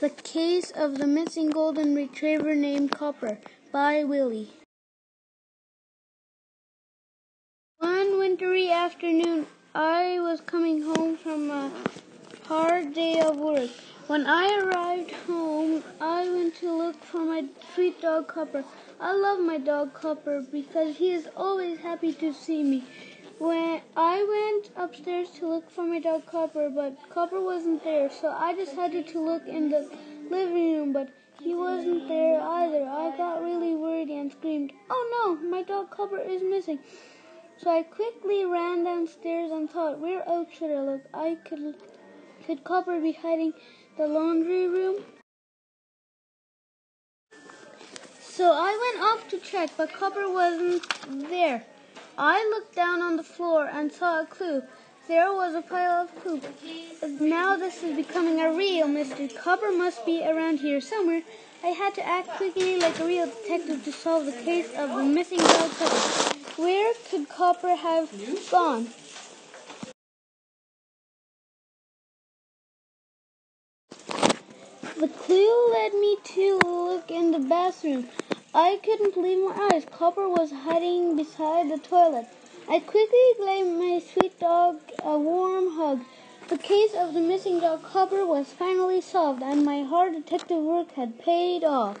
The Case of the Missing Golden Retriever Named Copper by Willie. One wintry afternoon, I was coming home from a hard day of work. When I arrived home, I dog Copper. I love my dog Copper because he is always happy to see me. When I went upstairs to look for my dog Copper, but Copper wasn't there, so I decided to look in the living room, but he wasn't there either. I got really worried and screamed, Oh no, my dog Copper is missing. So I quickly ran downstairs and thought, where else should I look? I could, could Copper be hiding the laundry room? So I went off to check, but Copper wasn't there. I looked down on the floor and saw a clue. There was a pile of poop. Now this is becoming a real mystery. Copper must be around here somewhere. I had to act quickly like a real detective to solve the case of the missing Copper. Where could Copper have gone? The clue led me to bathroom. I couldn't believe my eyes. Copper was hiding beside the toilet. I quickly gave my sweet dog a warm hug. The case of the missing dog Copper was finally solved, and my hard detective work had paid off.